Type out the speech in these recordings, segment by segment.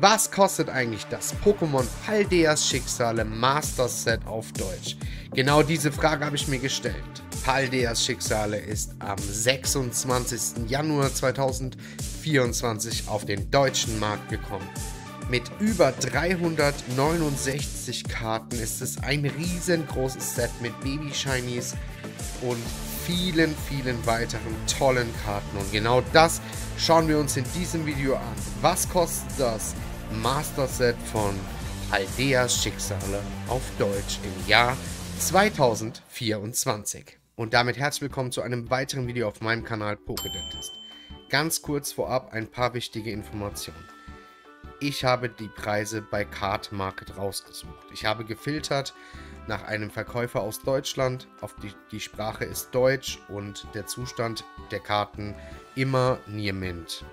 Was kostet eigentlich das Pokémon Paldeas Schicksale Master Set auf Deutsch? Genau diese Frage habe ich mir gestellt. Paldeas Schicksale ist am 26. Januar 2024 auf den deutschen Markt gekommen. Mit über 369 Karten ist es ein riesengroßes Set mit Baby Shinies und vielen, vielen weiteren tollen Karten. Und genau das schauen wir uns in diesem Video an. Was kostet das Master Set von Aldeas Schicksale auf Deutsch im Jahr 2024? Und damit herzlich willkommen zu einem weiteren Video auf meinem Kanal Pokédentist. Ganz kurz vorab ein paar wichtige Informationen. Ich habe die Preise bei Card Market rausgesucht. Ich habe gefiltert nach einem Verkäufer aus Deutschland. Auf die, die Sprache ist Deutsch und der Zustand der Karten immer Near Mint.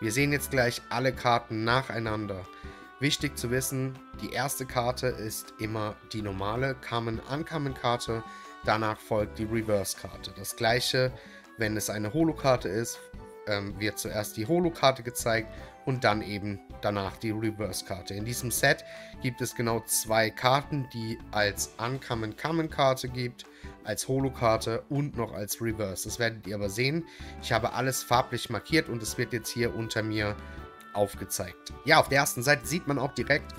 Wir sehen jetzt gleich alle Karten nacheinander. Wichtig zu wissen, die erste Karte ist immer die normale Common-Uncommon-Karte, danach folgt die Reverse-Karte. Das gleiche, wenn es eine Holo-Karte ist, ähm, wird zuerst die Holo-Karte gezeigt und dann eben danach die Reverse-Karte. In diesem Set gibt es genau zwei Karten, die als Uncommon Common Karte gibt, als Holo-Karte und noch als Reverse. Das werdet ihr aber sehen. Ich habe alles farblich markiert und es wird jetzt hier unter mir aufgezeigt. Ja, auf der ersten Seite sieht man auch direkt,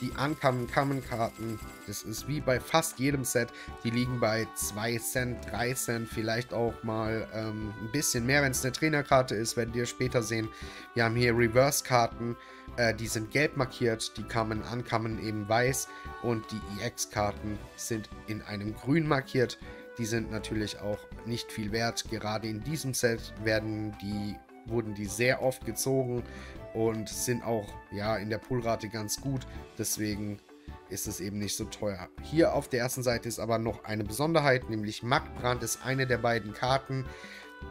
die Uncommon Common Karten, das ist wie bei fast jedem Set, die liegen bei 2 Cent, 3 Cent, vielleicht auch mal ähm, ein bisschen mehr, wenn es eine Trainerkarte ist, werdet ihr später sehen. Wir haben hier Reverse-Karten, äh, die sind gelb markiert, die Common Uncommon eben weiß und die EX-Karten sind in einem grün markiert. Die sind natürlich auch nicht viel wert. Gerade in diesem Set werden die wurden die sehr oft gezogen und sind auch ja in der Pullrate ganz gut. Deswegen ist es eben nicht so teuer. Hier auf der ersten Seite ist aber noch eine Besonderheit, nämlich Magbrand ist eine der beiden Karten,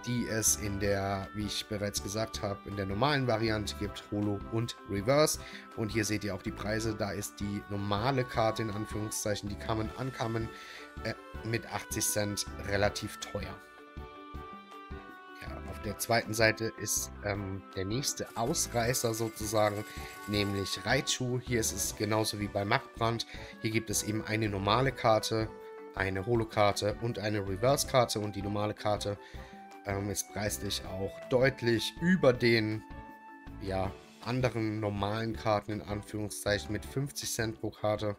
die es in der, wie ich bereits gesagt habe, in der normalen Variante gibt, Holo und Reverse. Und hier seht ihr auch die Preise, da ist die normale Karte in Anführungszeichen, die Common Uncommon, äh, mit 80 Cent relativ teuer der zweiten Seite ist ähm, der nächste Ausreißer sozusagen, nämlich Raichu. Hier ist es genauso wie bei Machtbrand. Hier gibt es eben eine normale Karte, eine Holo-Karte und eine Reverse-Karte. Und die normale Karte ähm, ist preislich auch deutlich über den ja, anderen normalen Karten in Anführungszeichen mit 50 Cent pro Karte.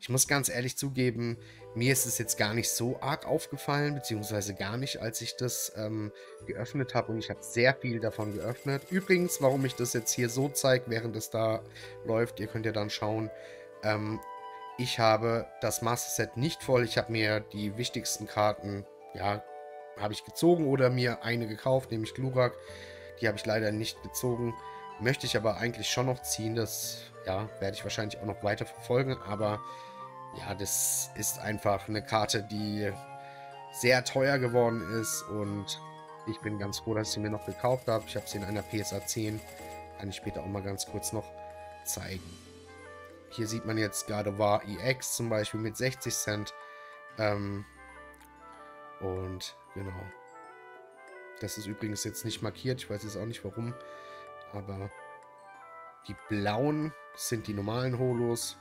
Ich muss ganz ehrlich zugeben, mir ist es jetzt gar nicht so arg aufgefallen, beziehungsweise gar nicht, als ich das ähm, geöffnet habe und ich habe sehr viel davon geöffnet. Übrigens, warum ich das jetzt hier so zeige, während es da läuft, ihr könnt ja dann schauen, ähm, ich habe das Master Set nicht voll. Ich habe mir die wichtigsten Karten, ja, habe ich gezogen oder mir eine gekauft, nämlich Glurak. Die habe ich leider nicht gezogen. Möchte ich aber eigentlich schon noch ziehen. Das ja, werde ich wahrscheinlich auch noch weiter verfolgen. Aber ja, das ist einfach eine Karte, die sehr teuer geworden ist. Und ich bin ganz froh, dass ich sie mir noch gekauft habe. Ich habe sie in einer PSA 10. Kann ich später auch mal ganz kurz noch zeigen. Hier sieht man jetzt Gardevoir EX zum Beispiel mit 60 Cent. Ähm, und genau. Das ist übrigens jetzt nicht markiert. Ich weiß jetzt auch nicht warum. Aber die blauen sind die normalen Holos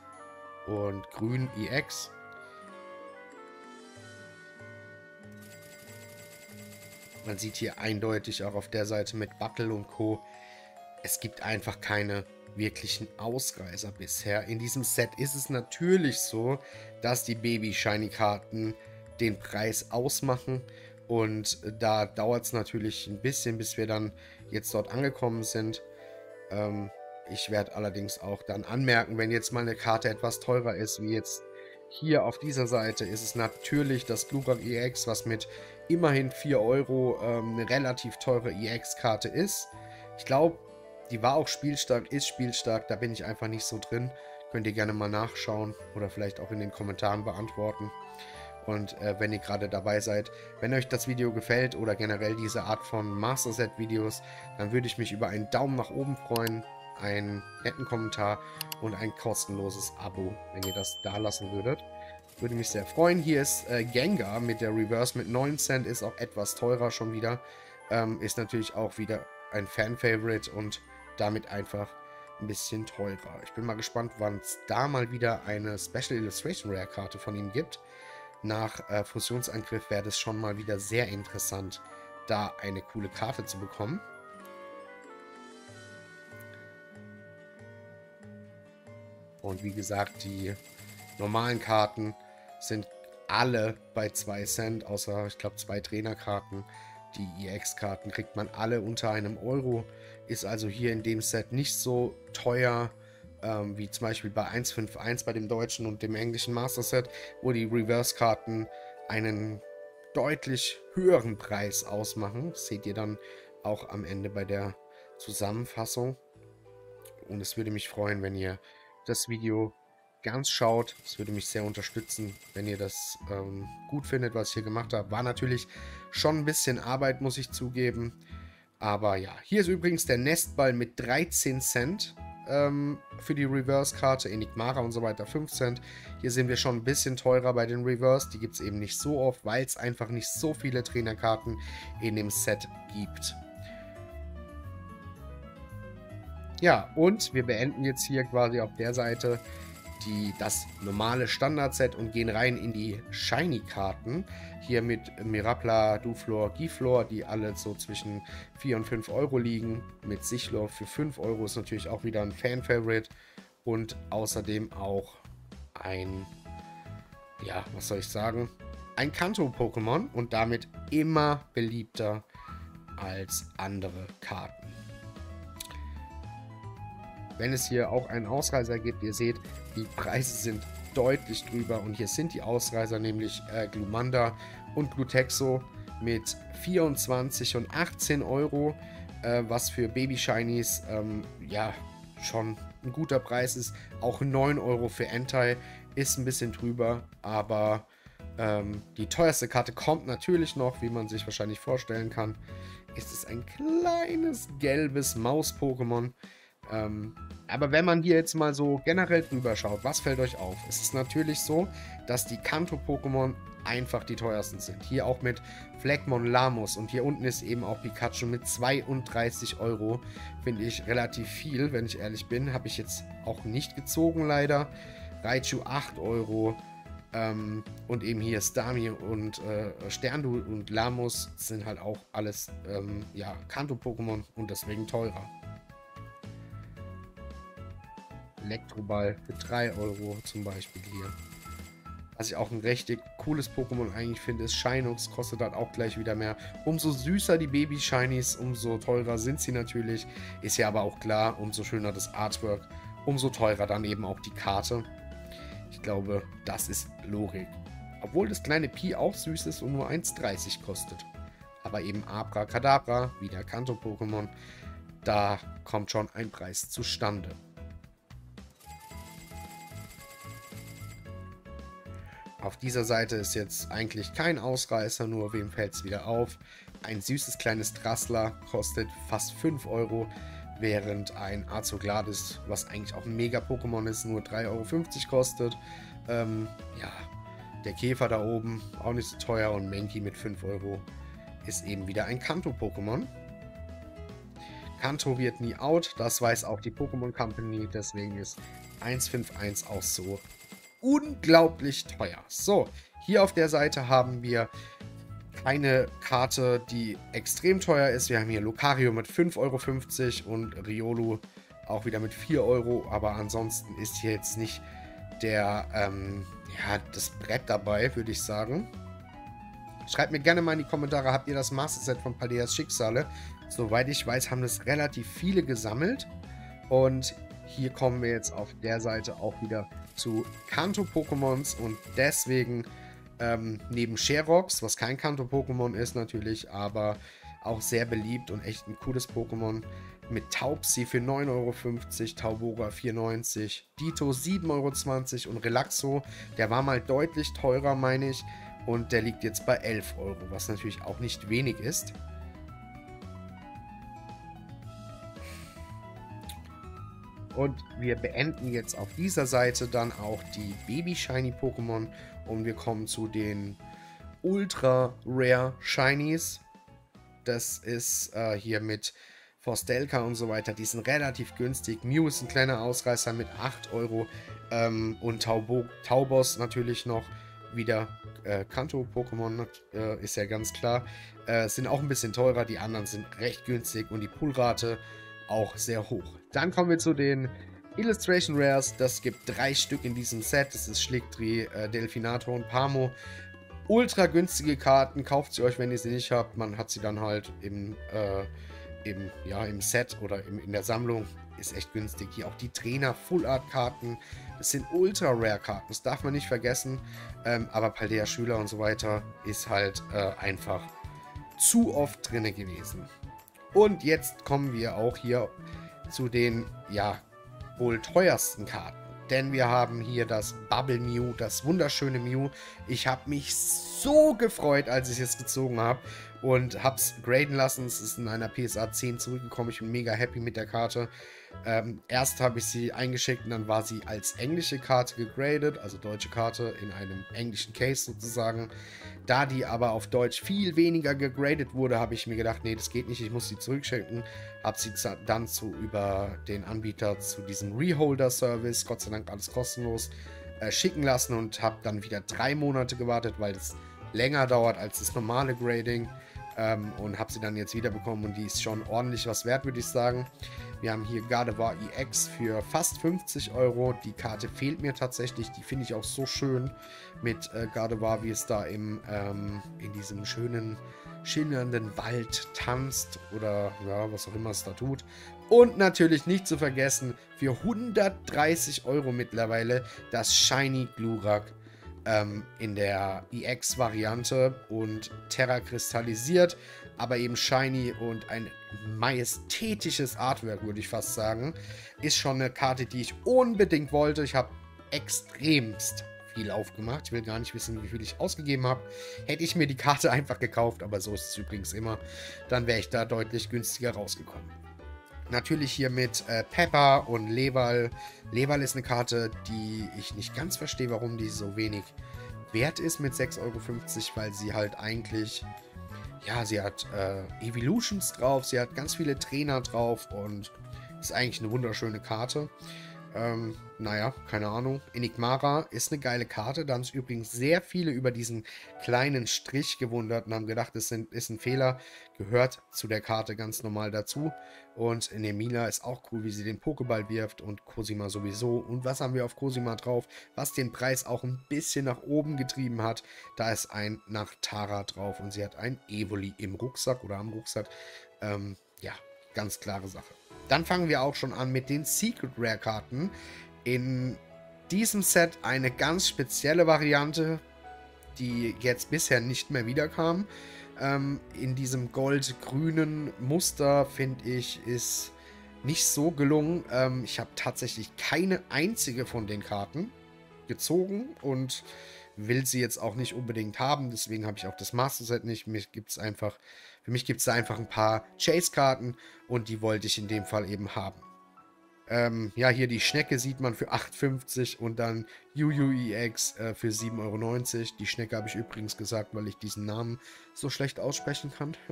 und grün EX. Man sieht hier eindeutig auch auf der Seite mit Battle und Co. Es gibt einfach keine wirklichen Ausreißer bisher. In diesem Set ist es natürlich so, dass die Baby Shiny Karten den Preis ausmachen und da dauert es natürlich ein bisschen, bis wir dann jetzt dort angekommen sind. Ähm, ich werde allerdings auch dann anmerken, wenn jetzt mal eine Karte etwas teurer ist, wie jetzt hier auf dieser Seite, ist es natürlich das Glurak EX, was mit immerhin 4 Euro ähm, eine relativ teure EX-Karte ist. Ich glaube, die war auch spielstark, ist spielstark, da bin ich einfach nicht so drin. Könnt ihr gerne mal nachschauen oder vielleicht auch in den Kommentaren beantworten. Und äh, wenn ihr gerade dabei seid, wenn euch das Video gefällt oder generell diese Art von Master Set Videos, dann würde ich mich über einen Daumen nach oben freuen, einen netten Kommentar und ein kostenloses Abo, wenn ihr das da lassen würdet. Würde mich sehr freuen. Hier ist äh, Gengar mit der Reverse mit 9 Cent, ist auch etwas teurer schon wieder. Ähm, ist natürlich auch wieder ein Fan-Favorite und damit einfach ein bisschen teurer. Ich bin mal gespannt, wann es da mal wieder eine Special Illustration Rare Karte von ihm gibt. Nach äh, Fusionsangriff wäre das schon mal wieder sehr interessant, da eine coole Karte zu bekommen. Und wie gesagt, die normalen Karten sind alle bei 2 Cent, außer ich glaube zwei Trainerkarten. Die EX-Karten kriegt man alle unter einem Euro. Ist also hier in dem Set nicht so teuer ähm, wie zum Beispiel bei 151 bei dem deutschen und dem englischen Master Set, wo die Reverse-Karten einen deutlich höheren Preis ausmachen. Das seht ihr dann auch am Ende bei der Zusammenfassung. Und es würde mich freuen, wenn ihr das Video ganz schaut. Es würde mich sehr unterstützen, wenn ihr das ähm, gut findet, was ich hier gemacht habe. War natürlich schon ein bisschen Arbeit, muss ich zugeben. Aber ja, hier ist übrigens der Nestball mit 13 Cent ähm, für die Reverse-Karte, Enigmara und so weiter 5 Cent. Hier sind wir schon ein bisschen teurer bei den Reverse. Die gibt es eben nicht so oft, weil es einfach nicht so viele Trainerkarten in dem Set gibt. Ja, und wir beenden jetzt hier quasi auf der Seite die, das normale Standard-Set und gehen rein in die Shiny-Karten. Hier mit Mirapla, Duflor, Giflor, die alle so zwischen 4 und 5 Euro liegen. Mit Sichlor für 5 Euro ist natürlich auch wieder ein Fan-Favorite. Und außerdem auch ein, ja, was soll ich sagen, ein Kanto-Pokémon und damit immer beliebter als andere Karten. Wenn es hier auch einen Ausreißer gibt, ihr seht, die Preise sind deutlich drüber und hier sind die Ausreißer, nämlich äh, Glumanda und Glutexo mit 24 und 18 Euro, äh, was für Baby Shinies ähm, ja schon ein guter Preis ist. Auch 9 Euro für Entei ist ein bisschen drüber, aber ähm, die teuerste Karte kommt natürlich noch, wie man sich wahrscheinlich vorstellen kann. Ist es ein kleines gelbes Maus-Pokémon. Ähm, aber wenn man hier jetzt mal so generell drüber schaut, was fällt euch auf? Es ist natürlich so, dass die Kanto-Pokémon einfach die teuersten sind. Hier auch mit Fleckmon Lamus und hier unten ist eben auch Pikachu mit 32 Euro. Finde ich relativ viel, wenn ich ehrlich bin. Habe ich jetzt auch nicht gezogen leider. Raichu 8 Euro. Ähm, und eben hier Stami und äh, Sterndu und Lamus sind halt auch alles ähm, ja, Kanto-Pokémon und deswegen teurer. Elektroball für 3 Euro zum Beispiel hier. Was ich auch ein richtig cooles Pokémon eigentlich finde, ist Shinox. Kostet halt auch gleich wieder mehr. Umso süßer die Baby-Shinies, umso teurer sind sie natürlich. Ist ja aber auch klar, umso schöner das Artwork, umso teurer dann eben auch die Karte. Ich glaube, das ist Logik. Obwohl das kleine Pi auch süß ist und nur 1,30 kostet. Aber eben Abracadabra, wieder Kanto-Pokémon, da kommt schon ein Preis zustande. Auf dieser Seite ist jetzt eigentlich kein Ausreißer, nur wem fällt es wieder auf. Ein süßes kleines Drassler kostet fast 5 Euro, während ein Azogladis, was eigentlich auch ein Mega-Pokémon ist, nur 3,50 Euro kostet. Ähm, ja, der Käfer da oben, auch nicht so teuer und Menki mit 5 Euro ist eben wieder ein Kanto-Pokémon. Kanto wird nie out, das weiß auch die Pokémon Company, deswegen ist 151 auch so unglaublich teuer. So, hier auf der Seite haben wir eine Karte, die extrem teuer ist. Wir haben hier Lucario mit 5,50 Euro und Riolu auch wieder mit 4 Euro. Aber ansonsten ist hier jetzt nicht der, ähm, ja, das Brett dabei, würde ich sagen. Schreibt mir gerne mal in die Kommentare, habt ihr das Master Set von Paleas Schicksale? Soweit ich weiß, haben das relativ viele gesammelt. Und hier kommen wir jetzt auf der Seite auch wieder zu Kanto-Pokémons und deswegen ähm, neben Sherox, was kein Kanto-Pokémon ist natürlich, aber auch sehr beliebt und echt ein cooles Pokémon, mit Taubsi für 9,50 Euro, Taubora 4,90 Dito 7,20 Euro und Relaxo, der war mal deutlich teurer, meine ich, und der liegt jetzt bei 11 Euro, was natürlich auch nicht wenig ist. Und wir beenden jetzt auf dieser Seite dann auch die Baby Shiny Pokémon und wir kommen zu den Ultra Rare Shinies. Das ist äh, hier mit Postelka und so weiter, die sind relativ günstig. Mew ist ein kleiner Ausreißer mit 8 Euro ähm, und Taubo, Taubos natürlich noch wieder äh, Kanto-Pokémon, äh, ist ja ganz klar. Äh, sind auch ein bisschen teurer, die anderen sind recht günstig und die Poolrate auch sehr hoch. Dann kommen wir zu den Illustration Rares. Das gibt drei Stück in diesem Set. Das ist Schlickdri, äh, Delfinator und Pamo. Ultra günstige Karten. Kauft sie euch, wenn ihr sie nicht habt. Man hat sie dann halt im, äh, im, ja, im Set oder im, in der Sammlung. Ist echt günstig. Hier auch die Trainer Full Art Karten. Das sind Ultra Rare Karten. Das darf man nicht vergessen. Ähm, aber Paldea Schüler und so weiter ist halt äh, einfach zu oft drin gewesen. Und jetzt kommen wir auch hier zu den, ja, wohl teuersten Karten. Denn wir haben hier das Bubble Mew, das wunderschöne Mew. Ich habe mich so gefreut, als ich es gezogen habe und habe es graden lassen. Es ist in einer PSA 10 zurückgekommen. Ich bin mega happy mit der Karte. Ähm, erst habe ich sie eingeschickt und dann war sie als englische Karte gegradet, also deutsche Karte in einem englischen Case sozusagen. Da die aber auf Deutsch viel weniger gegradet wurde, habe ich mir gedacht, nee, das geht nicht, ich muss sie zurückschicken. Habe sie dann zu über den Anbieter zu diesem Reholder-Service, Gott sei Dank alles kostenlos, äh, schicken lassen und habe dann wieder drei Monate gewartet, weil es länger dauert als das normale Grading. Ähm, und habe sie dann jetzt wiederbekommen und die ist schon ordentlich was wert, würde ich sagen. Wir haben hier Gardevoir EX für fast 50 Euro. Die Karte fehlt mir tatsächlich. Die finde ich auch so schön mit äh, Gardevoir, wie es da im, ähm, in diesem schönen, schillernden Wald tanzt oder ja, was auch immer es da tut. Und natürlich nicht zu vergessen, für 130 Euro mittlerweile das Shiny Glurak ähm, in der EX-Variante und Terra kristallisiert aber eben shiny und ein majestätisches Artwork, würde ich fast sagen. Ist schon eine Karte, die ich unbedingt wollte. Ich habe extremst viel aufgemacht. Ich will gar nicht wissen, wie viel ich ausgegeben habe. Hätte ich mir die Karte einfach gekauft, aber so ist es übrigens immer, dann wäre ich da deutlich günstiger rausgekommen. Natürlich hier mit äh, Pepper und Leval. Leval ist eine Karte, die ich nicht ganz verstehe, warum die so wenig wert ist mit 6,50 Euro, weil sie halt eigentlich ja, sie hat äh, Evolutions drauf, sie hat ganz viele Trainer drauf und ist eigentlich eine wunderschöne Karte. Ähm, naja, keine Ahnung. Enigmara ist eine geile Karte. Da haben sich übrigens sehr viele über diesen kleinen Strich gewundert und haben gedacht, das ist ein Fehler. Gehört zu der Karte ganz normal dazu. Und Nemila ist auch cool, wie sie den Pokéball wirft und Cosima sowieso. Und was haben wir auf Cosima drauf? Was den Preis auch ein bisschen nach oben getrieben hat. Da ist ein Nachtara drauf und sie hat ein Evoli im Rucksack oder am Rucksack. Ähm, ja, ganz klare Sache. Dann fangen wir auch schon an mit den Secret Rare Karten. In diesem Set eine ganz spezielle Variante, die jetzt bisher nicht mehr wiederkam. Ähm, in diesem gold-grünen Muster, finde ich, ist nicht so gelungen. Ähm, ich habe tatsächlich keine einzige von den Karten gezogen und will sie jetzt auch nicht unbedingt haben. Deswegen habe ich auch das Master Set nicht. Mir gibt es einfach für mich gibt es da einfach ein paar Chase-Karten und die wollte ich in dem Fall eben haben. Ähm, ja, hier die Schnecke sieht man für 8,50 und dann UUEX äh, für 7,90 Euro. Die Schnecke habe ich übrigens gesagt, weil ich diesen Namen so schlecht aussprechen kann.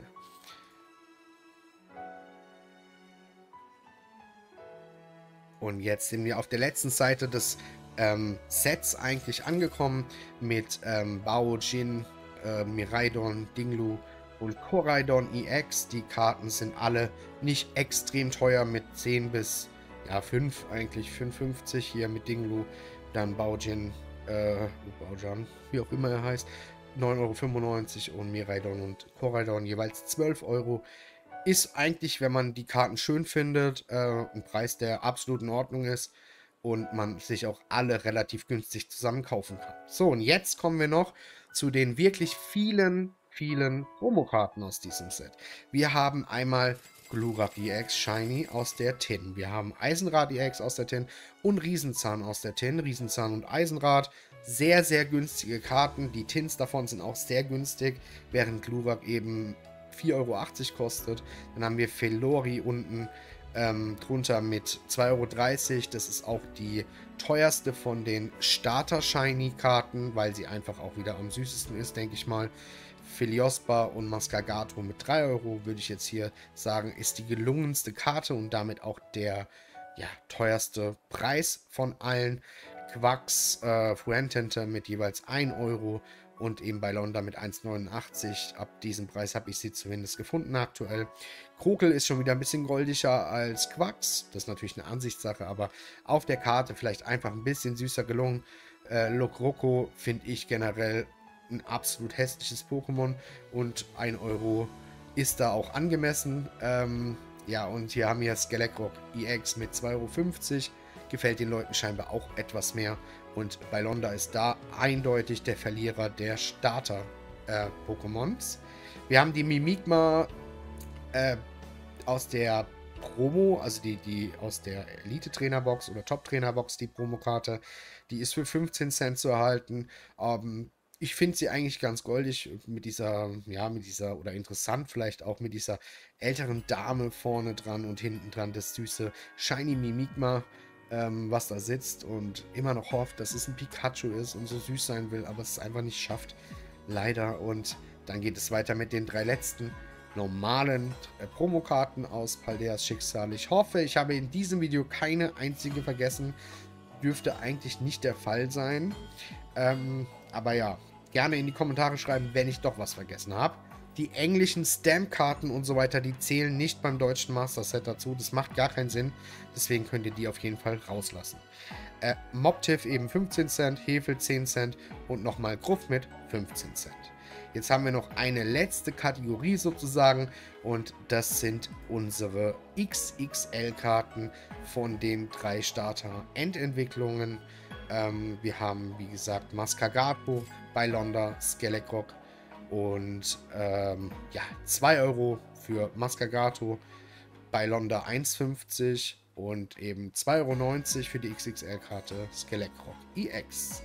Und jetzt sind wir auf der letzten Seite des ähm, Sets eigentlich angekommen mit ähm, Bao, Jin, äh, Miraidon, Dinglu, und Koraidon EX. Die Karten sind alle nicht extrem teuer mit 10 bis ja, 5 eigentlich, 5,50 hier mit Dinglu. Dann Baujin, äh, Baujan, wie auch immer er heißt, 9,95 Euro und Miraidon und Koraidon jeweils 12 Euro. Ist eigentlich, wenn man die Karten schön findet, äh, ein Preis, der absolut in Ordnung ist und man sich auch alle relativ günstig zusammen kaufen kann. So, und jetzt kommen wir noch zu den wirklich vielen vielen Promokarten aus diesem Set. Wir haben einmal Glurak EX Shiny aus der Tin. Wir haben Eisenrad EX aus der Tin und Riesenzahn aus der Tin. Riesenzahn und Eisenrad. Sehr, sehr günstige Karten. Die Tins davon sind auch sehr günstig, während Glurak eben 4,80 Euro kostet. Dann haben wir Felori unten ähm, drunter mit 2,30 Euro. Das ist auch die teuerste von den Starter Shiny Karten, weil sie einfach auch wieder am süßesten ist, denke ich mal Filiospa und Mascagato mit 3 Euro, würde ich jetzt hier sagen, ist die gelungenste Karte und damit auch der ja, teuerste Preis von allen. Quax äh, Fuentente mit jeweils 1 Euro und eben bei Londa mit 1,89. Ab diesem Preis habe ich sie zumindest gefunden aktuell. Krokel ist schon wieder ein bisschen goldiger als Quax. Das ist natürlich eine Ansichtssache, aber auf der Karte vielleicht einfach ein bisschen süßer gelungen. Äh, Lokroko finde ich generell ein absolut hässliches Pokémon und 1 Euro ist da auch angemessen. Ähm, ja, und hier haben wir Skelecroc EX mit 2,50 Euro. Gefällt den Leuten scheinbar auch etwas mehr. Und bei Londa ist da eindeutig der Verlierer der Starter-Pokémons. Äh, wir haben die Mimikma äh, aus der Promo, also die, die aus der Elite-Trainer-Box oder Top-Trainer-Box, die Promokarte. Die ist für 15 Cent zu erhalten. Ähm, ich finde sie eigentlich ganz goldig mit dieser, ja, mit dieser, oder interessant vielleicht auch mit dieser älteren Dame vorne dran und hinten dran das süße Shiny Mimikma, ähm, was da sitzt und immer noch hofft, dass es ein Pikachu ist und so süß sein will, aber es einfach nicht schafft. Leider. Und dann geht es weiter mit den drei letzten normalen äh, Promokarten aus Paldeas Schicksal. Ich hoffe, ich habe in diesem Video keine einzige vergessen. Dürfte eigentlich nicht der Fall sein. Ähm, aber ja, gerne in die Kommentare schreiben, wenn ich doch was vergessen habe. Die englischen Stamp-Karten und so weiter, die zählen nicht beim deutschen Master Set dazu. Das macht gar keinen Sinn. Deswegen könnt ihr die auf jeden Fall rauslassen. Äh, Mobtiff eben 15 Cent, Hefe 10 Cent und nochmal Gruff mit 15 Cent. Jetzt haben wir noch eine letzte Kategorie sozusagen und das sind unsere XXL-Karten von den drei Starter-Endentwicklungen. Ähm, wir haben, wie gesagt, Mascagato, Londa, Skelecroc und ähm, ja, 2 Euro für Mascagato, Londa 1,50 und eben 2,90 Euro für die XXL-Karte Skelecroc EX.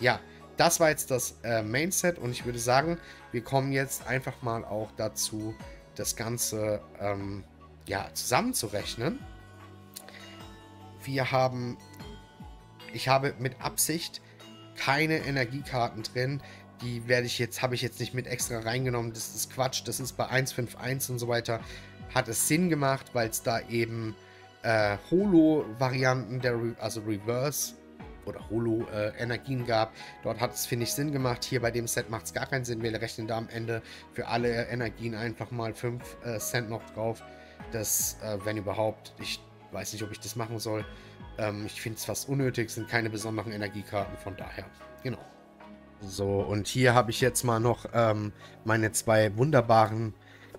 Ja, das war jetzt das äh, Main-Set und ich würde sagen, wir kommen jetzt einfach mal auch dazu, das Ganze ähm, ja, zusammenzurechnen. Wir haben ich habe mit Absicht keine Energiekarten drin. Die werde ich jetzt, habe ich jetzt nicht mit extra reingenommen. Das ist Quatsch. Das ist bei 151 und so weiter. Hat es Sinn gemacht, weil es da eben äh, Holo-Varianten, Re also Reverse oder Holo-Energien äh, gab. Dort hat es, finde ich, Sinn gemacht. Hier bei dem Set macht es gar keinen Sinn. Wir rechnen da am Ende für alle Energien einfach mal 5 äh, Cent noch drauf. Das, äh, wenn überhaupt, ich weiß nicht, ob ich das machen soll. Ähm, ich finde es fast unnötig, sind keine besonderen Energiekarten, von daher. Genau. So, und hier habe ich jetzt mal noch ähm, meine zwei wunderbaren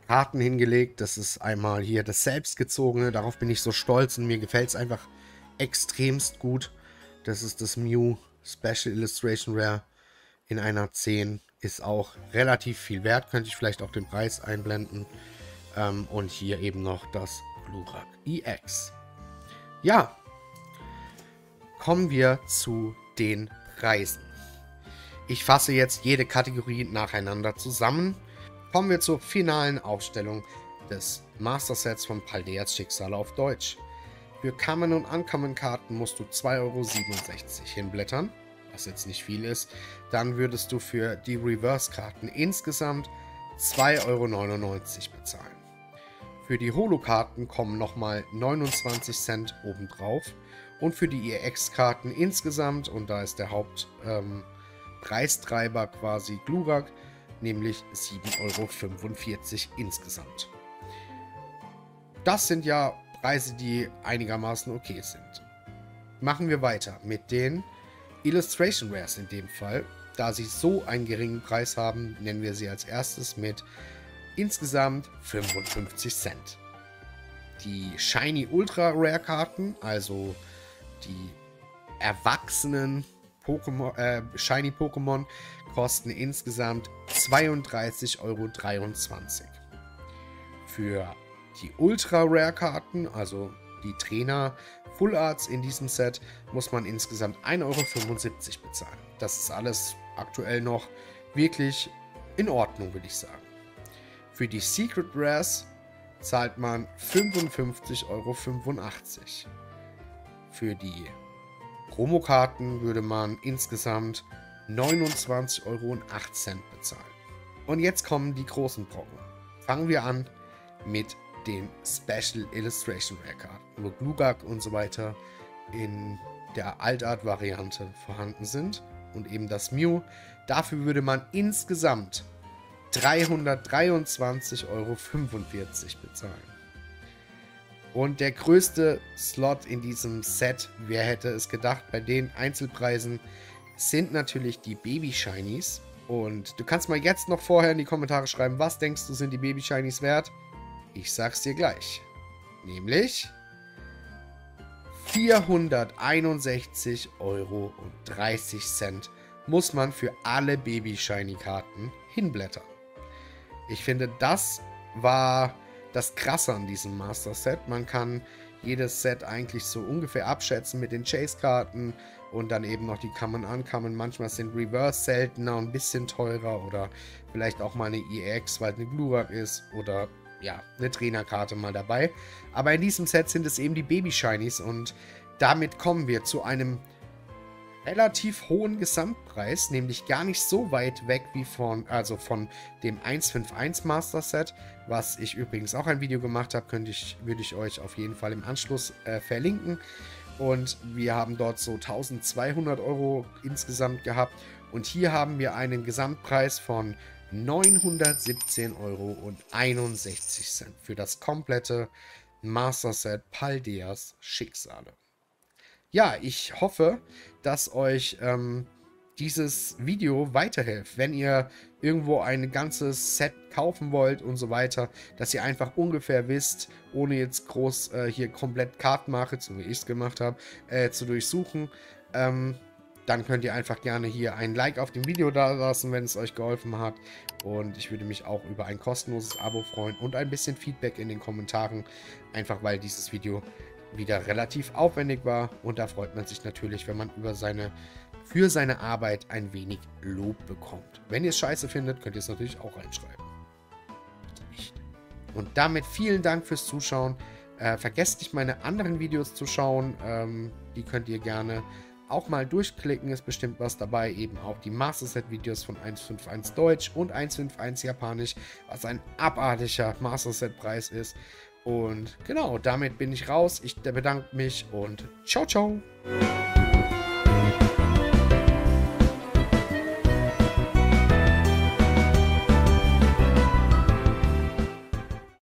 Karten hingelegt. Das ist einmal hier das selbstgezogene. Darauf bin ich so stolz und mir gefällt es einfach extremst gut. Das ist das Mew Special Illustration Rare in einer 10. Ist auch relativ viel wert. Könnte ich vielleicht auch den Preis einblenden. Ähm, und hier eben noch das Glurak EX. Ja, kommen wir zu den Preisen. Ich fasse jetzt jede Kategorie nacheinander zusammen. Kommen wir zur finalen Aufstellung des Master Sets von Paldeas Schicksal auf Deutsch. Für Common und Uncommon Karten musst du 2,67 Euro hinblättern, was jetzt nicht viel ist. Dann würdest du für die Reverse Karten insgesamt 2,99 Euro bezahlen. Für die Holo-Karten kommen nochmal 29 Cent obendrauf und für die EX-Karten insgesamt, und da ist der Hauptpreistreiber ähm, quasi Glurak, nämlich 7,45 Euro insgesamt. Das sind ja Preise, die einigermaßen okay sind. Machen wir weiter mit den Illustration Rares in dem Fall. Da sie so einen geringen Preis haben, nennen wir sie als erstes mit insgesamt 55 Cent. Die Shiny Ultra Rare Karten, also die erwachsenen Pokémon, äh, Shiny Pokémon kosten insgesamt 32,23 Euro. Für die Ultra Rare Karten, also die Trainer Full Arts in diesem Set, muss man insgesamt 1,75 Euro bezahlen. Das ist alles aktuell noch wirklich in Ordnung, würde ich sagen. Für die Secret Rares zahlt man 55,85 Euro. Für die Promokarten würde man insgesamt 29,08 Euro bezahlen. Und jetzt kommen die großen Brocken. Fangen wir an mit den Special Illustration Rare Karten, wo Glugak und so weiter in der Altart-Variante vorhanden sind und eben das Mew. Dafür würde man insgesamt 323,45 Euro bezahlen. Und der größte Slot in diesem Set, wer hätte es gedacht, bei den Einzelpreisen sind natürlich die Baby Shinies. Und du kannst mal jetzt noch vorher in die Kommentare schreiben, was denkst du sind die Baby Shinies wert? Ich sag's dir gleich. Nämlich 461,30 Euro muss man für alle Baby Shiny Karten hinblättern. Ich finde, das war das Krasse an diesem Master Set. Man kann jedes Set eigentlich so ungefähr abschätzen mit den Chase-Karten und dann eben noch die Common Uncommon. Manchmal sind Reverse seltener und ein bisschen teurer oder vielleicht auch mal eine EX, weil es eine Glurak ist oder ja, eine Trainerkarte mal dabei. Aber in diesem Set sind es eben die Baby Shinies und damit kommen wir zu einem relativ hohen Gesamtpreis, nämlich gar nicht so weit weg wie von, also von dem 151 Master Set, was ich übrigens auch ein Video gemacht habe, könnte ich, würde ich euch auf jeden Fall im Anschluss äh, verlinken. Und wir haben dort so 1200 Euro insgesamt gehabt. Und hier haben wir einen Gesamtpreis von 917,61 Euro für das komplette Master Set Paldeas Schicksale. Ja, ich hoffe, dass euch ähm, dieses Video weiterhilft, wenn ihr irgendwo ein ganzes Set kaufen wollt und so weiter, dass ihr einfach ungefähr wisst, ohne jetzt groß äh, hier komplett Kartenmache, so wie ich es gemacht habe, äh, zu durchsuchen. Ähm, dann könnt ihr einfach gerne hier ein Like auf dem Video da lassen, wenn es euch geholfen hat. Und ich würde mich auch über ein kostenloses Abo freuen und ein bisschen Feedback in den Kommentaren. Einfach weil dieses Video wieder relativ aufwendig war. Und da freut man sich natürlich, wenn man über seine, für seine Arbeit ein wenig Lob bekommt. Wenn ihr es scheiße findet, könnt ihr es natürlich auch reinschreiben. Und damit vielen Dank fürs Zuschauen. Äh, vergesst nicht, meine anderen Videos zu schauen. Ähm, die könnt ihr gerne auch mal durchklicken, ist bestimmt was dabei. Eben auch die Master Set Videos von 151 Deutsch und 151 Japanisch, was ein abartiger Master Set Preis ist. Und genau, damit bin ich raus. Ich bedanke mich und ciao, ciao.